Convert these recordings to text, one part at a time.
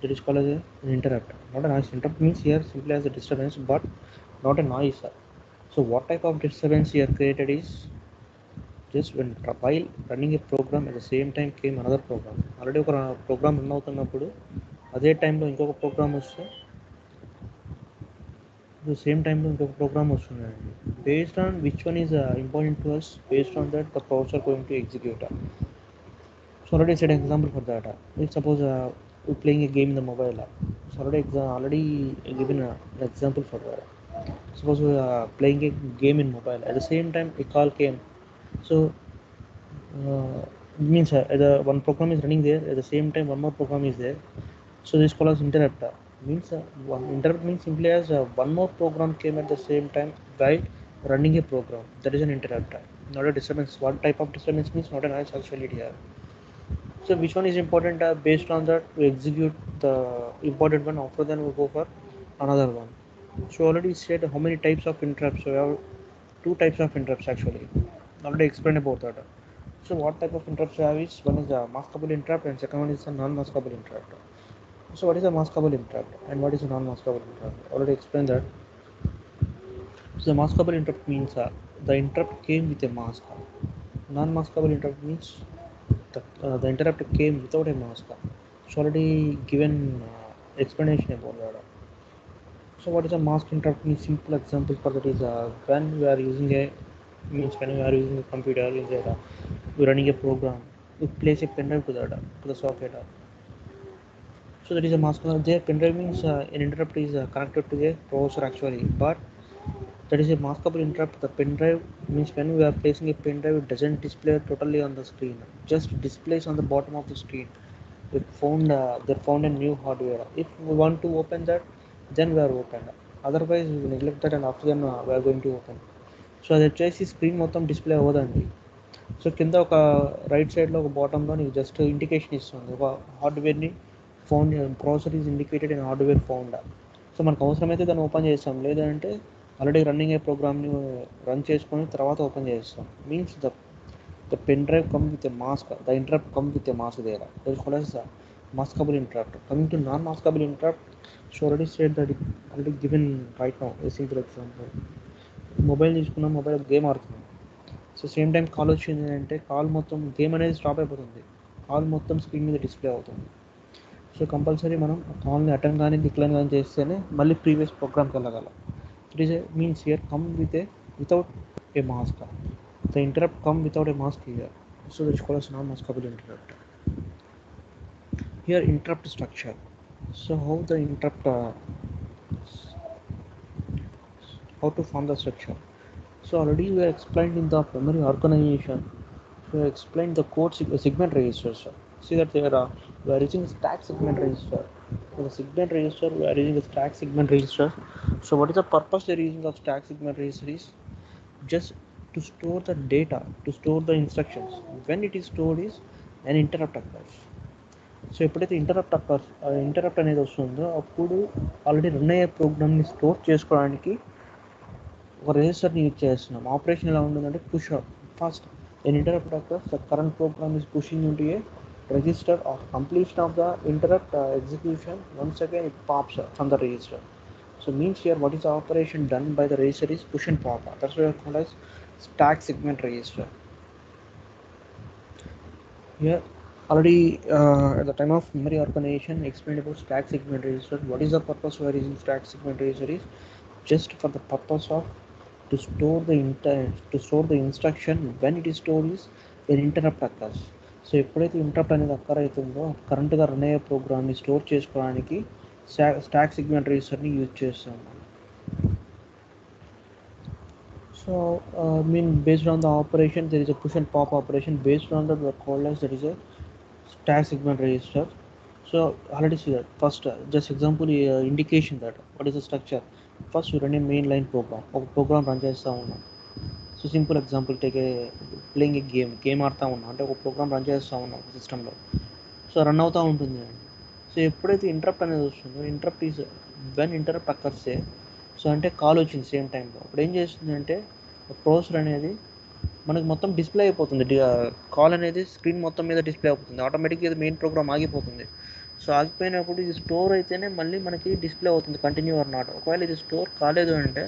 that is called as a, an interrupt not a noise interrupt means here simply as a disturbance but not a noise so what type of disturbance here created is just when while running a program at the same time came another program already ఒక program run అవుతున్నప్పుడు అదే టైంలో ఇంకొక programme వస్తే the same టైంలో ఇంకొక programme వస్తుందండి based on which one is important to us based on that the processor going to execute so already set example for that if suppose playing a game in the mobile app. So already, already given an example for that. Suppose we are playing a game in mobile. At the same time, a call came. So uh, means uh, one program is running there. At the same time, one more program is there. So this call as interrupt. Means uh, one interrupt means simply as uh, one more program came at the same time while running a program. That is an interrupt. Not a disturbance. One type of disturbance means not a noise actually here so which one is important uh, based on that we execute the important one after then we go for another one. So already said how many types of interrupts so we have two types of interrupts actually. Already explained about that. So what type of interrupts we have is one is a maskable interrupt and second one is a non-maskable interrupt. So what is a maskable interrupt and what is a non-maskable interrupt? Already explained that. So maskable interrupt means uh, the interrupt came with a mask. Non-maskable interrupt means the, uh, the interrupt came without a mask so already given uh, explanation about that so what is a mask interrupt means simple example for that is uh, when we are using a means when we are using a computer is that uh, we're running a program we place a pen drive to that uh, to the socket uh. so that is a mask there pen drive means uh, an interrupt is uh, connected to the processor actually but that is a maskable interrupt the pen drive means when we are placing a pen drive it doesn't display totally on the screen just displays on the bottom of the screen we found uh, they found a new hardware if we want to open that then we are open otherwise we will neglect that and after then uh, we are going to open so అది వచ్చేసి screen మొత్తం display అవ్వదండి so కింద ఒక right సైడ్లో ఒక బాటంలో నీకు జస్ట్ ఇండికేషన్ ఇస్తుంది ఒక హార్డ్వేర్ని found processor is indicated in hardware found so మనకు అవసరమైతే దాన్ని ఓపెన్ చేస్తాం లేదంటే ఆల్రెడీ రన్నింగ్ అయ్యే ప్రోగ్రామ్ని రన్ చేసుకొని తర్వాత ఓపెన్ చేస్తాం. Means the the pen drive come with a mask the interrupt come with a mask there that called maskable interrupt. Coming to non-maskable interrupt so already state that already given right now a a example mobile తీసుకున్నాం mobile game ఆడుతున్నాం. So same time call వచ్చింది అంటే call మొత్తం game అనేది stop అయిపోతుంది. Call మొత్తం screen మీద display అవుతుంది. సో కంపల్సరీ మనం కాల్ని అటెండ్ కానీ డిక్లైన్ కానీ చేస్తేనే మళ్ళీ ప్రీవియస్ ప్రోగ్రామ్కి వెళ్ళగలం. it is a means here? Come with a without a mask. The interrupt come without a mask here. So the called as non-maskable interrupt. Here interrupt structure. So how the interrupt uh, how to form the structure? So already we are explained in the primary organization. We explained the code uh, segment register So see that there are we are using stack segment register. For the segment register we are using the stack segment register. So what is the purpose they're using of stack segment register is just to store the data to store the instructions when it is stored is an interrupt occurs so ఎప్పుడైతే interrupt occur interrupt అనేది వస్తుందో అప్పుడు already run అయ్యే ప్రోగ్రామ్ని store చేసుకోవడానికి ఒక రిజిస్టర్ని use చేస్తున్నాం operation ఎలా ఉంటుందంటే push first an interrupt occur the current program is pushing into a register of completion of the interrupt uh, execution once again it pops up from the register so means here what is the operation done by the register is push and pop that's what are called as stack segment register here already uh, at the time of memory organization explained about stack segment register what is the purpose we are using stack segment register is just for the purpose of to store the inter to store the instruction when it is stored is an interrupt occurs so ఎప్పుడైతే interrupt అనేది అక్కర్ అవుతుందో కరెంట్గా run అయ్యే ప్రోగ్రామ్ని store చేసుకోవడానికి stock stack segment రిజిస్టర్ని use చేస్తాం so mean based on the operation there is a push and pop operation based on the called as there is a stack segment register so already see that first just example indication that what is the structure first run a main line program ఒక program run చేస్తూ ఉన్నాం so simple example take a playing a game game ఆడుతూ ఉన్నాం అంటే ఒక program run చేస్తూ ఉన్నాం సిస్టంలో సో రన్ అవుతూ ఉంటుంది సో ఎప్పుడైతే ఇంటరప్ట్ అనేది వస్తుందో ఇంటరప్ట్ ఈజ్ వెన్ ఇంటరప్ట్ అక్కర్సే సో అంటే కాల్ వచ్చింది సేమ్ టైంలో అప్పుడు ఏం చేస్తుంది అంటే ప్రాసెసర్ అనేది మనకి మొత్తం డిస్ప్లే అయిపోతుంది. కాల్ అనేది స్క్రీన్ మొత్తం మీద డిస్ప్లే అయిపోతుంది. ఆటోమేటిక్గా ఇది మెయిన్ ప్రోగ్రామ్ ఆగిపోతుంది. సో సో ఆగిపోయినప్పుడు ఇది స్టోర్ అయితేనే మళ్ళీ మనకి డిస్ప్లే అవుతుంది కంటిన్యూ ఆర్ నాట్ ఒకవేళ ఇది స్టోర్ కాలేదు అంటే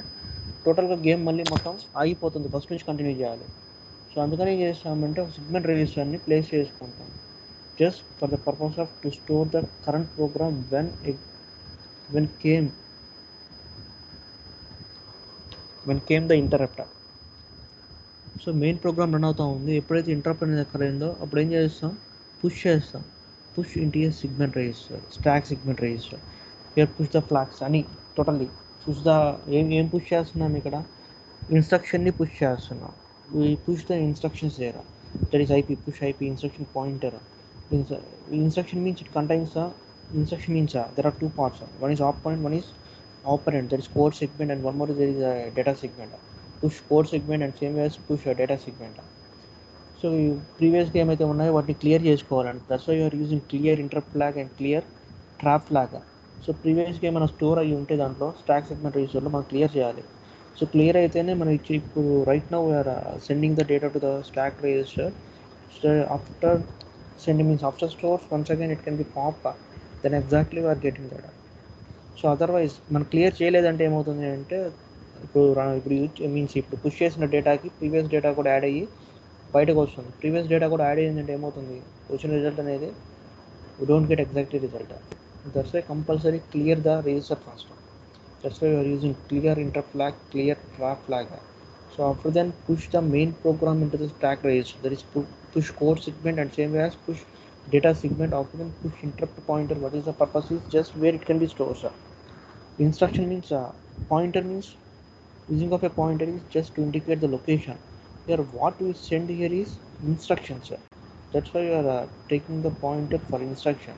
టోటల్గా గేమ్ మళ్ళీ మొత్తం ఆగిపోతుంది. ఫస్ట్ నుంచి కంటిన్యూ చేయాలి. సో అందుకని ఏం చేస్తామంటే ఒక సిగ్మెంట్ రిజిస్టర్ని ప్లేస్ చేసుకుంటాం. just for the purpose of to store the current program when when came when came the interrupter so main program run అవుతూ ఉంది ఎప్పుడైతే ఇంటరప్ట్ అనేది ఎక్కడైందో అప్పుడు ఏం చేస్తాం పుష్ చేస్తాం push into segment register stack segment register here push the flags అని totally push the ఏం ఏం పుష్ చేస్తున్నాం ఇక్కడ ఇన్స్ట్రక్షన్ని పుష్ చేస్తున్నాం we push the instructions there that is ip push ip instruction pointer Ins- instruction means it contains instruction means there are two parts one is opponent one is operand there is code segment and one more there is data segment push code segment and same ways push data segment so ఈ previous game అయితే ఉన్నాయో వాటిని clear చేసుకోవాలండి. That's why you're using clear inter flag and clear trap flag so previous game ఏమైనా store అయ్యి ఉంటే దాంట్లో stack segment రిజిస్టర్లో మనం క్లియర్ చేయాలి. సో క్లియర్ అయితేనే మనం ఇచ్చి ఇప్పుడు right now sending the data to the stack register after send means stores stores once again it can be pop then exactly we're getting that so otherwise మనం clear చేయలేదంటే ఏమవుతుంది అంటే ఇప్పుడు ఇప్పుడు యూజ్ మీన్స్ ఇప్పుడు పుష్ చేసిన డేటాకి previous data కూడా యాడ్ అయ్యి బయటకు వస్తుంది. ప్రీవియస్ డేటా కూడా యాడ్ అయ్యిందంటే ఏమవుతుంది? వచ్చిన రిజల్ట్ అనేది you don't get exactly result that's why compulsory clear the register first that's why you're using clear inter flag clear track flag so after then push the main program inter this track register that is push code segment and same way as push data segment then push interrupt pointer. What is the purpose? Is just where it can be stored sir. instruction means uh, pointer means using of a pointer is just to indicate the location. Here what we send here is instructions sir. that's why you are uh, taking the pointer for instruction.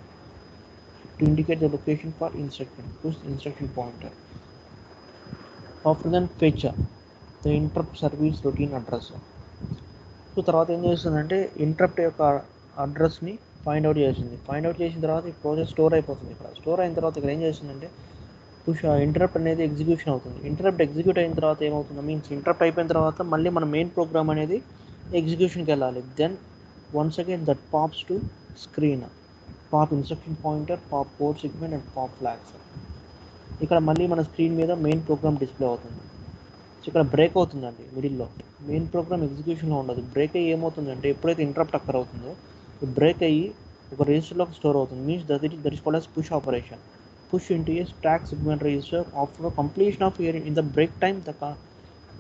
To indicate the location for instruction. Push instruction pointer. After then fetch uh, the interrupt service routine address so తర్వాత ఏం చేస్తుందంటే interrupt యొక్క అడ్రస్ని find out చేసింది find out చేసిన తర్వాత ఈ process store అయిపోతుంది ఇక్కడ. స్టోర్ అయిన తర్వాత ఇక్కడ ఏం చేస్తుందంటే పుష్ ఇంటరప్ట్ అనేది ఎగ్జిక్యూషన్ అవుతుంది. ఇంటరప్ట్ ఎగ్జిక్యూట్ అయిన తర్వాత ఏమవుతుంది? మీన్స్ ఇంటరప్ట్ అయిపోయిన తర్వాత మళ్ళీ మన మెయిన్ ప్రోగ్రామ్ అనేది ఎగ్జిక్యూషన్కి వెళ్ళాలి. Then once again that pops to screen pop instruction pointer pop code segment and pop flags ఇక్కడ మళ్ళీ మన స్క్రీన్ మీద మెయిన్ ప్రోగ్రామ్ డిస్ప్లే అవుతుంది. సో ఇక్కడ బ్రేక్ అవుతుందండి మిడిల్లో. మెయిన్ ప్రోగ్రామ్ ఎగ్జిక్యూషన్లో ఉండదు. బ్రేక్ అయ్యి ఏమవుతుందంటే ఎప్పుడైతే ఇంటరప్ట్ అక్కర్ అవుతుందో బ్రేక్ అయ్యి ఒక రిజిస్టర్లోకి స్టోర్ అవుతుంది. Means that it that is called as push operation. Push into a stack segment register after completion of your in the break time the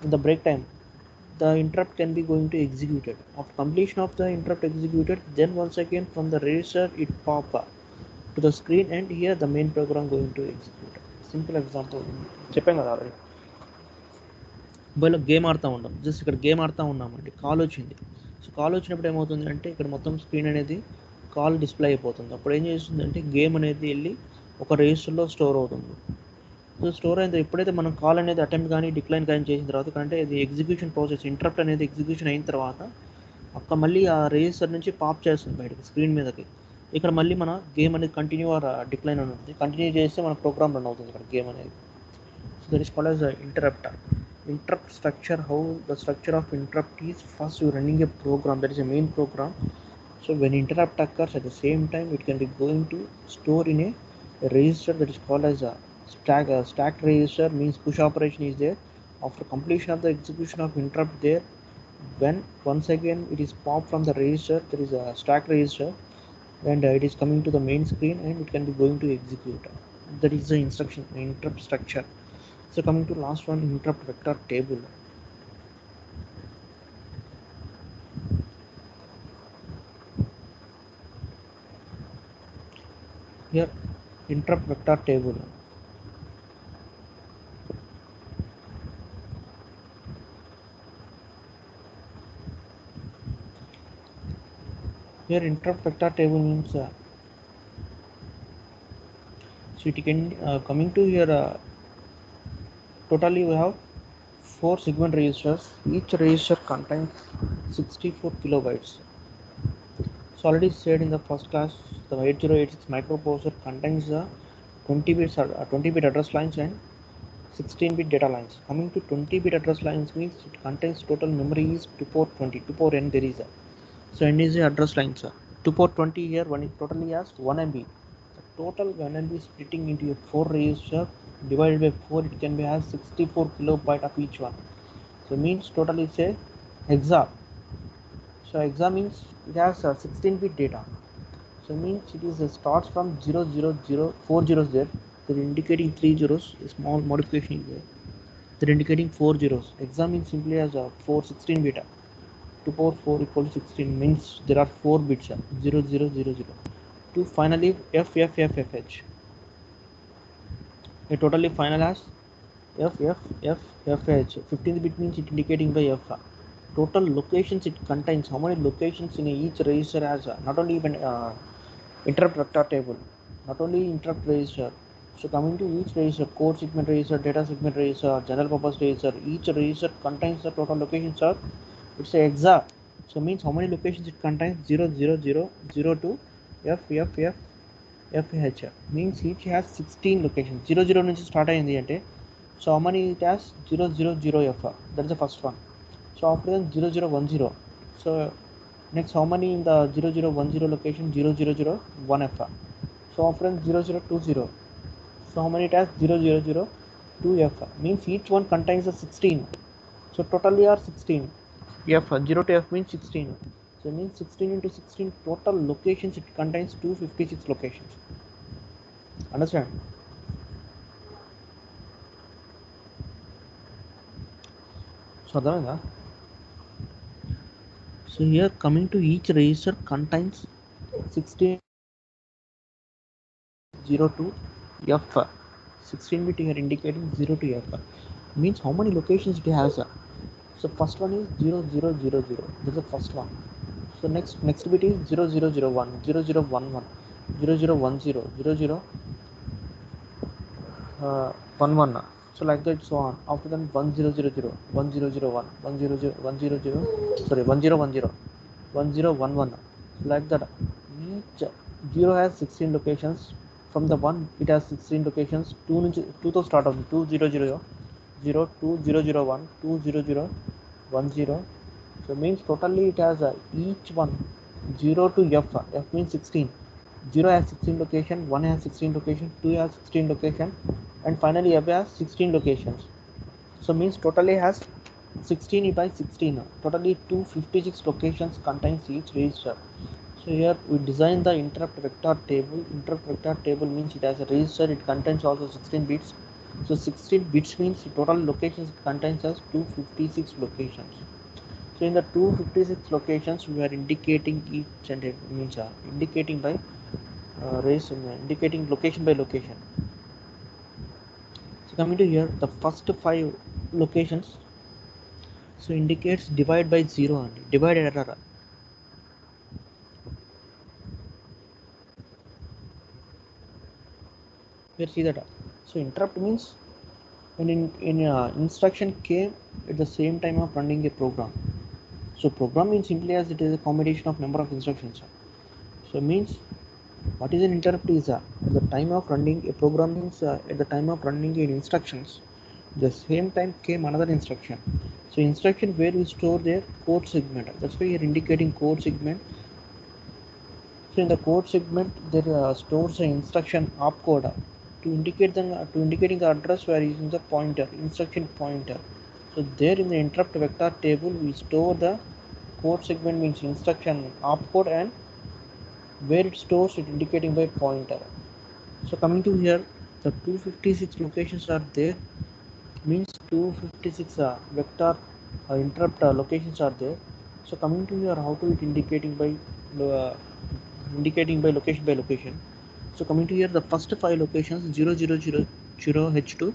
in the break time the interrupt can be going to executed after completion of the interrupt executed then once again from the register it pop up to the screen and here the main program going to execute simple example చెప్పాం కదా already. మొబైల్లో game ఆడుతూ ఉంటాం. Just ఇక్కడ game ఆడుతూ ఉన్నామండి. Call వచ్చింది. So call వచ్చినప్పుడు ఏమవుతుంది అంటే ఇక్కడ మొత్తం స్క్రీన్ అనేది కాల్ డిస్ప్లే అయిపోతుంది. అప్పుడు ఏం చేస్తుంది అంటే గేమ్ అనేది వెళ్ళి ఒక రిజిస్టర్లో స్టోర్ అవుతుంది. సో స్టోర్ అయిన ఎప్పుడైతే మనం కాల్ అనేది అటెంప్ట్ కానీ డిక్లైన్ కానీ చేసిన తర్వాత అంటే ఇది ఎగ్జిక్యూషన్ ప్రాసెస్ ఇంటరప్ట్ అనేది ఎగ్జిక్యూషన్ అయిన తర్వాత అక్కడ మళ్ళీ ఆ రిజిస్టర్ నుంచి పాప్ చేస్తుంది బయటకు స్క్రీన్ మీదకి. ఇక్కడ మళ్ళీ మన గేమ్ అనేది కంటిన్యూ ఆర్ డిక్లైన్ అని ఉంటుంది కంటిన్యూ చేస్తే మన ప్రోగ్రామ్ రన్ అవుతుంది ఇక్కడ గేమ్ అనేది. So that is call as interrupt. interrupt structure how the structure of interrupt is first you're running a program that is a main program. So when interrupt occurs at the same time it can be going to store in a register that is called as a stack a stack register means push operation is there. After completion of the execution of interrupt there when once again it is popped from the register there is a stack register and uh, it is coming to the main screen and it can be going to execute that is the instruction interrupt structure so coming to last one interrupt vector table. Here interrupt vector table. Here interrupt vector table means uh, so it can uh, coming to here uh, totally we have four segment registers. Each register contains 64 kilobytes. So already said in the first class. The 8086 microprocessor contains the 20 bits uh, 20 bit address lines and 16 bit data lines. Coming to 20 bit address lines means it contains total memory is 2 port 20 2 port n there is a. So n is the address line sir. 2 port 20 here one is totally has 1 mb the total when I'll splitting into a 4 register divided by 4 it can be has 64 kilobyte of each one. So means total is a hexa. So hexa means it has a 16 bit data. So means it is a starts from 0 0 0 4 zeros there. They're indicating 3 zeros a small modification there. They're indicating 4 zeros. Hexa means simply as a 4 16 bit. 2 power 4 equal to 16 means there are 4 bits 0 0 0 0 to finally f f f f h a totally final as f f f f h. 15th bit means it indicating by f. Total locations it contains. How many locations in each register has uh, not only even uh, interrupt vector table not only interrupt register. So coming to each register code segment register data segment register general purpose register each register contains the total locations are it's a hexa so means how many locations it contains? 0 0 0 0 to f f f f h means each has 16 locations 0 0 నుంచి start అయింది అంటే so how many it has 0 0 0 f that is the first one so after that 0 0 1 0 so next how many in the 0 0 1 0 location 0 0 0 1 f so after that 0 0 2 0 so how many it has 0 0 0 2 f means each one contains a 16 so totally are 16 f 0 to f means 16 so it means 16 into 16 total locations it contains 256 locations understand so అర్థమైందా so here coming to each register contains 16 0 to f 16 bit here indicating 0 to f means how many locations it has so first one is 0 0 0 0 this is the first one so next next bit is 0 0 0 1 0 0 1 1 0 0 1 0 0 0 uh, 1 1 so like that so on after that 1 0 0 0 1 0 0 1 1 0 0 1 0 0 sorry 1 0 1 0 1 0 1 1 so like that each 0 has 16 locations from the 1 it has 16 locations 2 నుంచి 2 తో start అవుతుంది 2 0 0 0 2 0 0 1 2 0 0 1 0 so means totally it has uh, each one 0 to f f means 16 0 has 16 location 1 has 16 location 2 has 16 location and finally f has 16 locations. So means totally has 16 by 16 totally 256 locations contains each register. So here we design the interrupt vector table. Interrupt vector table means it has a register it contains also 16 bits. So 16 bits means total locations it contains as 256 locations so in the 256 locations we are indicating each and every means uh, indicating by uh, race uh, indicating location by location. So coming to here the first five locations so indicates divide by zero and divide error. Here see that. So interrupt means when in, in uh, instruction came at the same time of running a program so program means simply as it is a combination of number of instructions so means what is an interrupt is uh, at the time of running a program means uh, at the time of running in instructions the same time came another instruction. So instruction where we store their code segment. That's why you're indicating code segment. So in the code segment there uh, stores an instruction opcode to indicate the to indicating the address we are using the pointer instruction pointer so there in the interrupt vector table we store the code segment means instruction opcode and where it stores it indicating by pointer. So coming to here the 256 locations are there. Means 256 uh, vector uh, interrupt uh, locations are there. So coming to here how to it indicating by uh, indicating by location by location. So coming to here the first five locations 0 0 0 0 h2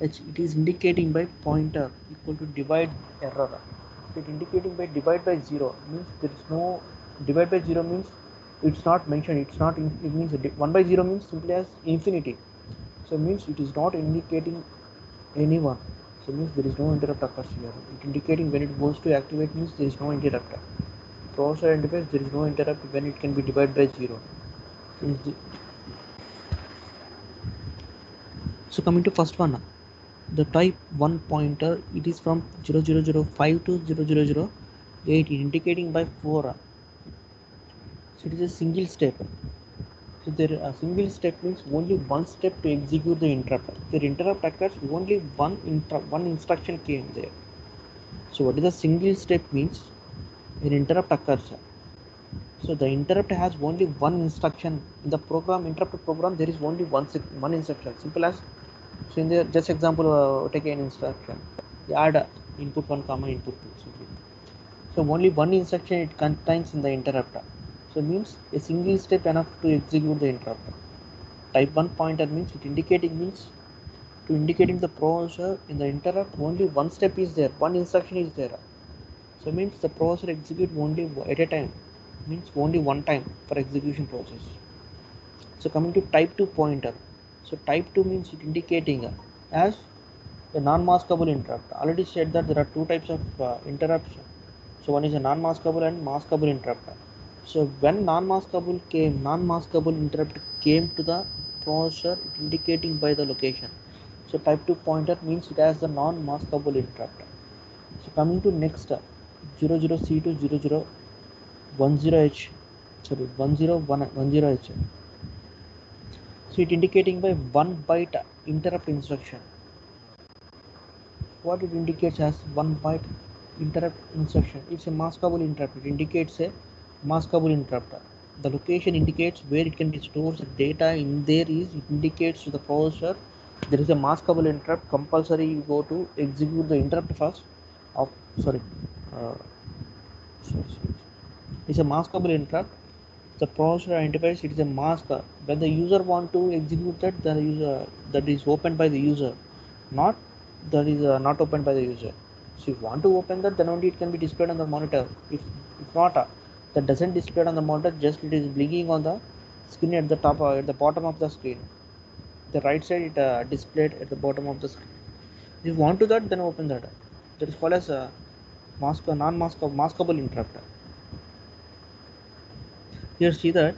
0 0 0 4 h it is indicating by pointer equal to divide error. So it indicating by divide by 0 means there is no divide by 0 means it's not mentioned. It's not it means 1 by 0 means simply as infinity. So means it is not indicating anyone. So means there is no interrupt occurs here. It indicating when it goes to activate means there is no interrupt. Processor interface there is no interrupt when it can be divided by 0 Since so coming to first one the type 1 pointer it is from 0005 to 0008 indicating by 4 So it is a single step. So there a single step means only one step to execute the interrupt. The interrupt occurs only one inter one instruction came there. So what is a single step means? An interrupt occurs. So the interrupt has only one instruction in the program interrupt program. There is only one one instruction. Simple as so in the just example uh, take an instruction. Add input one comma input two. Simply. So only one instruction it contains in the interrupter. So means a single step enough to execute the interrupter. Type one pointer means it indicating means to indicating the processor in the interrupt only one step is there, one instruction is there. So means the processor execute only at a time means only one time for execution process. So coming to type 2 pointer. So type 2 means it indicating as a non-maskable interrupt. Already said that there are two types of uh, interrupts. So one is a non-maskable and maskable interrupt. So when non-maskable came, non-maskable interrupt came to the processor indicating by the location. So type 2 pointer means it has the non-maskable interrupt. So coming to next uh, 00C to 0010H, sorry 1010H. So it indicating by one byte interrupt instruction. What it indicates as one byte interrupt instruction. It's a maskable interrupt. It indicates a maskable interrupt. The location indicates where it can be stores the data in there is it indicates to the processor there is a maskable interrupt compulsory you go to execute the interrupt first of sorry uh, sorry, sorry. it's a maskable interrupt the processor identifies it is a mask. When the user want to execute that the user that is opened by the user. Not that is uh, not opened by the user. So if you want to open that then only it can be displayed on the monitor. If, if not uh, that doesn't display on the monitor just it is blinking on the screen at the top uh, at the bottom of the screen. The right side it uh, displayed at the bottom of the screen. If you want to that then open that. That is called as a mask non-mask maskable interrupt here see that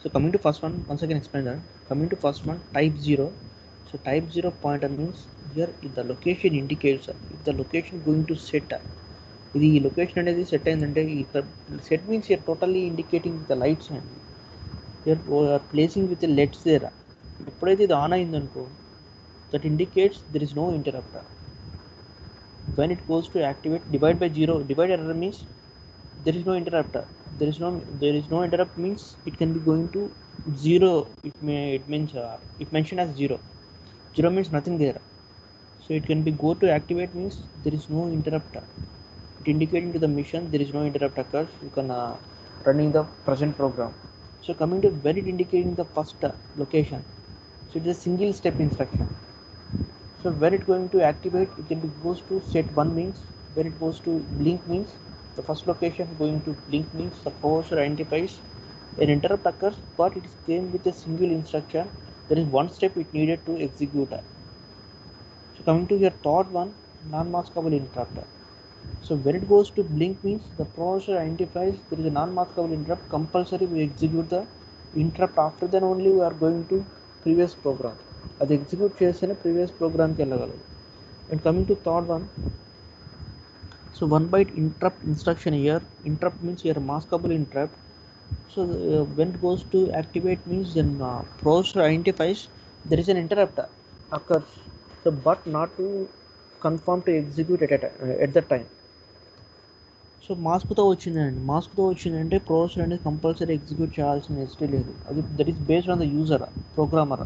so coming to first one once again explain that coming to first one type 0 so type 0 pointer means here if the location indicates if the location going to set ఇది ఈ location అనేది set అయిందంటే ఇక్కడ set means year totally indicating the lights అండి year placing with let's there ఎప్పుడైతే ఇది on అయిందనుకో that indicates there is no ఇంటరప్టర్ when it goes to activate divide by zero divide error means there is no interrupter there is no there is no interrupt means it can be going to zero it may it means uh, it mentioned as zero. Zero means nothing there. So it can be go to activate means there is no interrupt it indicating to the mission there is no interrupt occurs you can uh, running the present program. So coming to when it indicating the first uh, location so it is a single step instruction. So when it going to activate it can be goes to set one means. When it goes to blink means the first location going to blink means the processor identifies an interrupt occurs but it is came with a single instruction there is one step it needed to execute so coming to your third one non-maskable interrupt so when it goes to blink means the processor identifies there is a non-maskable interrupt compulsory we execute the interrupt after then only we are going to previous program అది execute చేస్తేనే previous ప్రోగ్రామ్కి వెళ్ళగలదు and coming to third one So one byte interrupt instruction ear interrupt means ear maskable interrupt so when goes to activate means then processor identifies there is an interrupt occurs. So but not to confirm to execute at, a, at that time. So మాస్క్తో వచ్చిందండి. మాస్క్తో వచ్చిందంటే processor అనేది compulsory execute చేయాల్సిన ఎస్టీ లేదు. అది that is based on the user programmer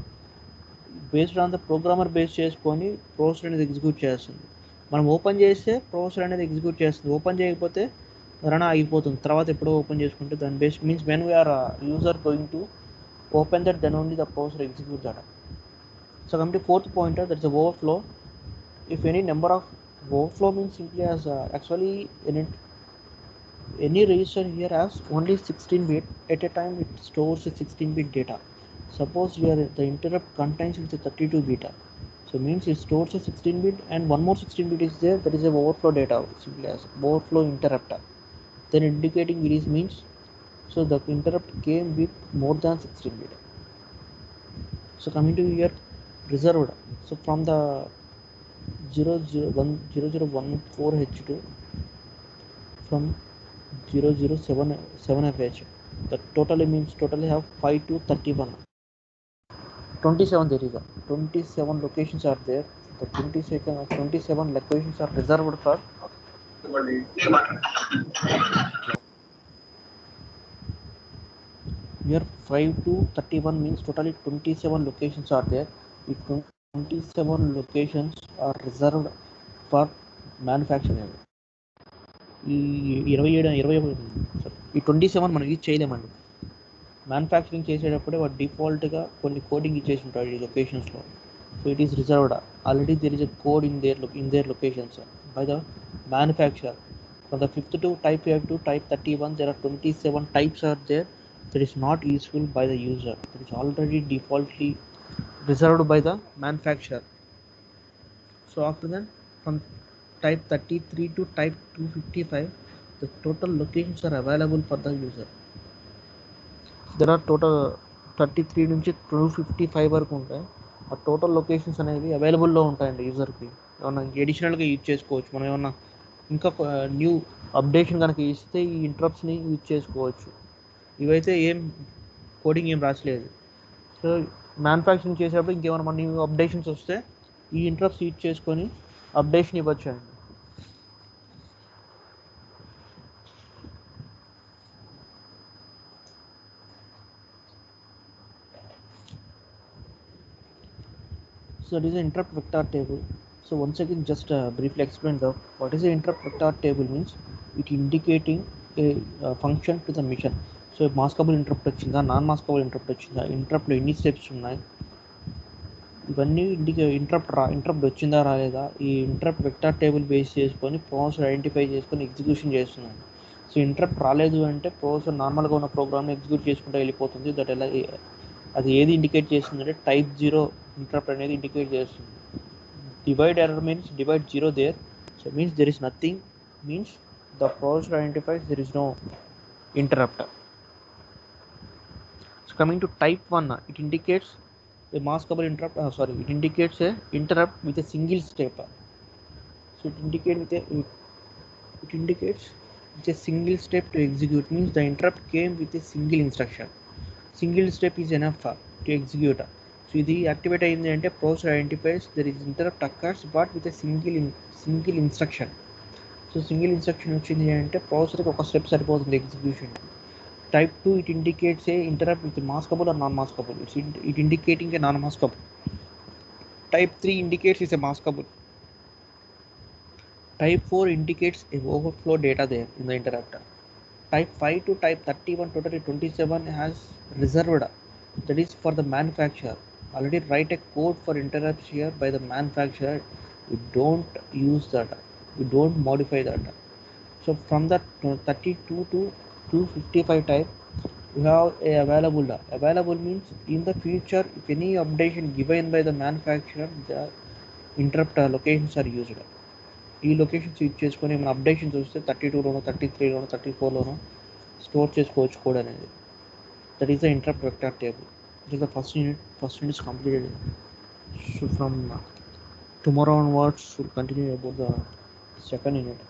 based on the programmer base చేసుకొని processor అనేది ఎగ్జిక్యూట్ చేస్తుంది. మనం ఓపెన్ చేస్తే ప్రాసెసర్ అనేది ఎగ్జిక్యూట్ చేస్తుంది ఓపెన్ చేయకపోతే రన్ ఆగిపోతుంది తర్వాత ఎప్పుడో ఓపెన్ చేసుకుంటే దాని base means when we are user going to open that then only the processor execute that so come to fourth pointer that's overflow if any number of overflow means simply as uh, actually in it any register here has only 16 bit at a time it stores a 16 bit data suppose here the interrupt contains with a 32 bit so means it stores a 16 bit and one more 16 bit is there. That is a overflow data simply as overflow interrupter. then indicating is means so the interrupt came with more than 16 bit. So coming to here reserved. So from the 001 0014 H2 from 007 7FH the totally means totally have 5 to 31 27 there is a 27 locations are there the 27 27 locations are reserved for here 5 to 31 means totally 27 locations are there the 27 locations are reserved for manufacturing ఈ ఇరవై ఏడు ఇరవై sorry, ఈ twenty seven మనం use చేయలేమండి manufacturing చేసేటప్పుడే వాడు డిఫాల్ట్గా కొన్ని కోడింగ్ ఇచ్చేసి ఉంటాడు ఈ లొకేషన్స్లో so it is reserved already there is a code in there in there locations by the manufacture from the fifth to type five to type thirty one there are twenty seven types are there that is not useful by the user that is already defaultly reserved by the manufacture so after then from type 33 to type 255 the total locations are available for the user దర total thirty three నుంచి two fifty five వరకు ఉంటాయి. ఆ total locations అనేవి అవైలబుల్లో ఉంటాయండి యూజర్కి ఏమన్నా ఎడిషనల్గా use చేసుకోవచ్చు. మనం ఏమన్నా ఇంకా న్యూ అప్డేషన్ కనుక ఇస్తే ఈ ఇంటరప్ట్స్ని యూజ్ చేసుకోవచ్చు. ఇవైతే ఏం కోడింగ్ ఏం రాసలేదు. సో మ్యానుఫ్యాక్చరింగ్ చేసేటప్పుడు ఇంకేమైనా మన న్యూ అప్డేషన్స్ వస్తే ఈ ఇంటరప్ట్స్ యూజ్ చేసుకొని అప్డేషన్ ఇవ్వచ్చు అండి So it is an interrupt vector table. So once again, just uh, briefly explain the what is the interrupt vector table means. It indicating a uh, function to the mission. So maskable interrupt వచ్చిందా non maskable interrupt వచ్చిందా ఇంటరప్ట్లో ఎన్ని steps ఉన్నాయి ఇవన్నీ ఇండికే interrupt రా interrupt వచ్చిందా రాలేదా ఈ ఇంటరప్ట్ వెక్టార్ టేబుల్ బేస్ చేసుకొని ప్రోసెస్ ఐడెంటిఫై చేసుకొని ఎగ్జిక్యూషన్ చేస్తున్నాను సో ఇంటరప్ట్ రాలేదు అంటే ప్రోసెస్ నార్మల్గా ఉన్న ప్రోగ్రామ్ని ఎగ్జిక్యూట్ చేసుకుంటూ వెళ్ళిపోతుంది దట్ ఎలా అది ఏది ఇండికేట్ చేస్తుందంటే type zero intraplanetary indicates divide error means divide zero there. So means there is nothing. Means the processor identifies there is no interrupter. So coming to type 1 it indicates a maskable interrupt uh, sorry it indicates a interrupt with a single step. So it indicates with a it, it indicates with a single step to execute. Means the interrupt came with a single instruction. Single step is enough to execute. So ఇది activate అయింది అంటే processor identifies there is interrupt occurs but with a single single instruction so single instruction వచ్చింది అంటే ప్రాసెసర్కి ఒక step సరిపోతుంది execution type two it indicates a interrupt with maskable are non maskable it's it indicating A non maskable type three indicates is a maskable type four indicates a overflow data there in the interrupt type 5 to type 31 totally 27 has reserved that is for the manufacturer Already write a code for interrupts here by the manufacturer we don't use that we don't modify that so from that uh, 32 to 255 type we have a available available means in the future if any updation given by the manufacturer the interrupt uh, locations are used ఈ locations use చేసుకొని మన updations వస్తే thirty టూలోనో thirty త్రీలోనో thirty ఫోర్లోనో store చేసుకోవచ్చు code అనేది that is the interrupt vector table This the first unit. First unit is completed. So from tomorrow onwards, we'll continue about the second unit.